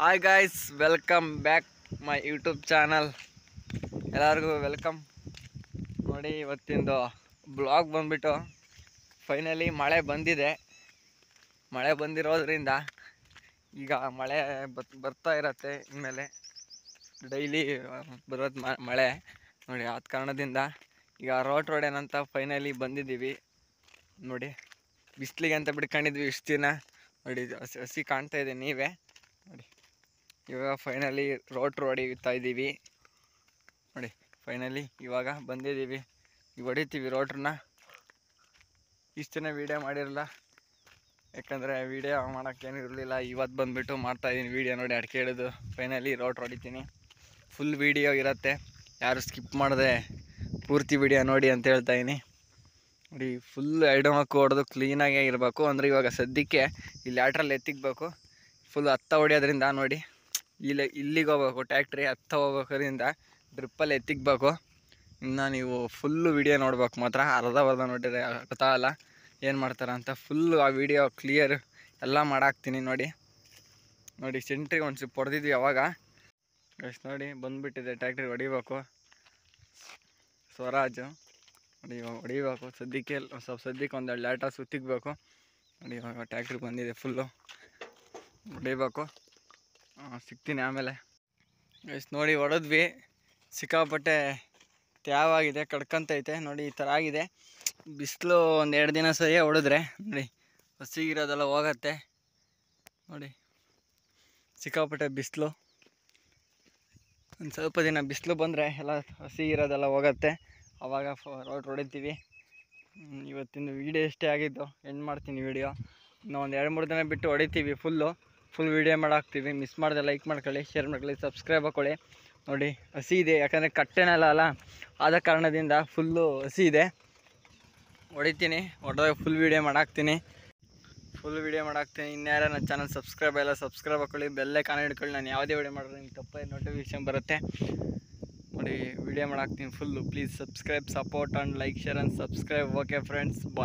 Hi guys welcome back my YouTube channel ಎಲ್ಲರಿಗೂ welcome ನೋಡಿ, ಇವತ್ತಿಂದು ಬ್ಲಾಗ್ ಬಂದ್ಬಿಟ್ಟು ಫೈನಲಿ ಮಳೆ ಬಂದಿದೆ. ಮಳೆ ಬಂದಿರೋದ್ರಿಂದ ಈಗ ಮಳೆ ಬತ್, ಬರ್ತಾ ಇರತ್ತೆ ಇನ್ಮೇಲೆ. ಡೈಲಿ ಬರೋದು ಮಳೆ. ನೋಡಿ, ಆದ ಕಾರಣದಿಂದ ಈಗ ರೋಡ್ ರೋಡ್ ಏನಂತ ಫೈನಲಿ ಬಂದಿದ್ದೀವಿ. ನೋಡಿ, ಬಿಸಿಲಿಗೆ ಅಂತ ಬಿಡ್ಕೊಂಡಿದ್ವಿ ಇಷ್ಟು ದಿನ. ನೋಡಿ, ಹಸಿ ಹಸಿ ಕಾಣ್ತಾ ಇದೆ ನೀವೇ. ನೋಡಿ. ಇವಾಗ ಫೈನಲಿ ರೋಟ್ರ್ ಹೊಡಿತಾ ಇದ್ದೀವಿ. ನೋಡಿ ಫೈನಲಿ ಇವಾಗ ಬಂದಿದ್ದೀವಿ. ಈಗ ಹೊಡಿತೀವಿ ರೋಟ್ರನ್ನ ಇಷ್ಟು ದಿನ ವೀಡಿಯೋ ಮಾಡಿರಲ್ಲ. ಯಾಕಂದರೆ ವೀಡಿಯೋ ಮಾಡೋಕ್ಕೇನು ಇರಲಿಲ್ಲ. ಇವತ್ತು ಬಂದುಬಿಟ್ಟು ಮಾಡ್ತಾಯಿದ್ದೀನಿ ವೀಡಿಯೋ ನೋಡಿ ಅಡಿಕೆ ಹಿಡಿದು ಫೈನಲಿ ರೋಟ್ ಹೊಡಿತೀನಿ. ಫುಲ್ ವೀಡಿಯೋ ಇರುತ್ತೆ. ಯಾರು ಸ್ಕಿಪ್ ಮಾಡಿದೆ ಪೂರ್ತಿ ವೀಡಿಯೋ ನೋಡಿ ಅಂತ ಹೇಳ್ತಾ ಇದೀನಿ. ನೋಡಿ ಫುಲ್ ಎರಡು ಮಕ್ಕು ಹೊಡೆದು ಕ್ಲೀನಾಗೇ ಇರಬೇಕು. ಅಂದರೆ ಇವಾಗ ಸದ್ಯಕ್ಕೆ ಈ ಲ್ಯಾಟ್ರಲ್ಲಿ ಎತ್ತಿಕ್ಬೇಕು ಫುಲ್ ಹತ್ತ ಹೊಡಿಯೋದ್ರಿಂದ ನೋಡಿ. ಇಲ್ಲಿ ಇಲ್ಲಿಗೆ ಹೋಗ್ಬೇಕು, ಟ್ಯಾಕ್ಟ್ರಿ ಹತ್ತ ಹೋಗ್ಬೇಕರಿಂದ ಡ್ರಿಪ್ಪಲ್ಲಿ ಎತ್ತಿಕ್ಬೇಕು ಇನ್ನು ನೀವು ಫುಲ್ಲು ವಿಡಿಯೋ ನೋಡ್ಬೇಕು ಮಾತ್ರ, ಅರ್ಧ ಅರ್ಧ ನೋಡಿದ್ರೆ ಗೊತ್ತಾಗಲ್ಲ ಏನು ಮಾಡ್ತಾರೆ ಅಂತ. ಫುಲ್ಲು ಆ ವಿಡಿಯೋ ಕ್ಲಿಯರ್ ಎಲ್ಲ ಮಾಡಾಕ್ತೀನಿ ನೋಡಿ. ನೋಡಿ ಸೆಂಟ್ರಿಗೆ ಒಂದು ಸ್ವಲ್ಪ ಹೊಡೆದಿದ್ವಿ ಅವಾಗ. ಎಷ್ಟು ನೋಡಿ, ಬಂದುಬಿಟ್ಟಿದೆ ಟ್ಯಾಕ್ಟ್ರಿಗೆ ಹೊಡಿಬೇಕು. ಸ್ವರಾಜು, ನೋಡಿ, ಇವಾಗ ಹೊಡಿಬೇಕು. ಸದ್ಯಕ್ಕೆ ಸ್ವಲ್ಪ ಸದ್ಯಕ್ಕೆ ಒಂದು ಲ್ಯಾಟ ಸುತ್ತಿಕ್ಬೇಕು ನೋಡಿ, ಇವಾಗ ಟ್ಯಾಕ್ಟ್ರಿ ಬಂದಿದೆ ಫುಲ್ಲು. ಹೊಡಿಬೇಕು. ಸಿಗ್ತೀನಿ ಆಮೇಲೆ. ಎಷ್ಟು ನೋಡಿ ಹೊಡೆದ್ವಿ ಸಿಕ್ಕಾಪಟ್ಟೆ ತ್ಯಾವಾಗಿದೆ, ಕಡ್ಕೊಂತೈತೆ. ನೋಡಿ, ಈ ಥರ ಆಗಿದೆ. ಬಿಸಿಲು ಒಂದು ಎರಡು ದಿನ ಸರಿಯೇ ಹೊಡೆದ್ರೆ, ನೋಡಿ, ಹಸಿಗಿರೋದೆಲ್ಲ ಹೋಗತ್ತೆ. ನೋಡಿ, ಸಿಕ್ಕಾಪಟ್ಟೆ ಬಿಸಿಲು. ಒಂದು ಸ್ವಲ್ಪ ದಿನ ಬಿಸಿಲು ಬಂದರೆ ಎಲ್ಲ ಹಸಿ ಇರೋದೆಲ್ಲ ಹೋಗತ್ತೆ ಆವಾಗ ರೋಡ್ ಹೊಡಿತೀವಿ. ಇವತ್ತಿನ ವೀಡಿಯೋ ಎಷ್ಟೇ ಆಗಿದ್ದು, ಎಂಡ್ ಮಾಡ್ತೀನಿ ವೀಡಿಯೋ ಇನ್ನೊಂದು ಒಂದು ಎರಡು ಮೂರು ದಿನ ಬಿಟ್ಟು ಹೊಡಿತೀವಿ ಫುಲ್ಲು ಫುಲ್ ವೀಡಿಯೋ ಮಾಡಾಕ್ತೀವಿ. ಮಿಸ್ ಮಾಡಿದೆ ಲೈಕ್ ಮಾಡ್ಕೊಳ್ಳಿ ಶೇರ್ ಮಾಡ್ಕೊಳ್ಳಿ ಸಬ್ಸ್ಕ್ರೈಬ್ ಹಾಕೊಳ್ಳಿ. ನೋಡಿ, ಹಸಿ ಇದೆ. ಯಾಕಂದರೆ ಕಟ್ಟೆನಲ್ಲ ಅಲ್ಲ ಆದ ಕಾರಣದಿಂದ ಫುಲ್ಲು ಹಸಿ ಇದೆ. ಹೊಡಿತೀನಿ. ಹೊಡೆದಾಗ ಫುಲ್ ವೀಡಿಯೋ ಮಾಡಾಕ್ತೀನಿ. ಫುಲ್ ವೀಡಿಯೋ ಮಾಡಾಕ್ತೀನಿ. ಇನ್ಯಾರ ನನ್ನ ಚಾನಲ್ ಸಬ್ಸ್ಕ್ರೈಬ್ ಎಲ್ಲ ಸಬ್ಸ್ಕ್ರೈಬ್ ಹಾಕೊಳ್ಳಿ. ಬೆಲ್ಲೇ ಕಾಣ ಹಿಡ್ಕೊಳ್ಳಿ. ನಾನು ಯಾವುದೇ ವೀಡಿಯೋ ಮಾಡಿದ್ರೆ ನಿಮ್ಗೆ ತಪ್ಪ ನೋಟಿಫಿಕೇಶನ್ ಬರುತ್ತೆ. ನೋಡಿ video ಮಾಡಾಕ್ತೀನಿ full please subscribe support and like share and subscribe okay friends bye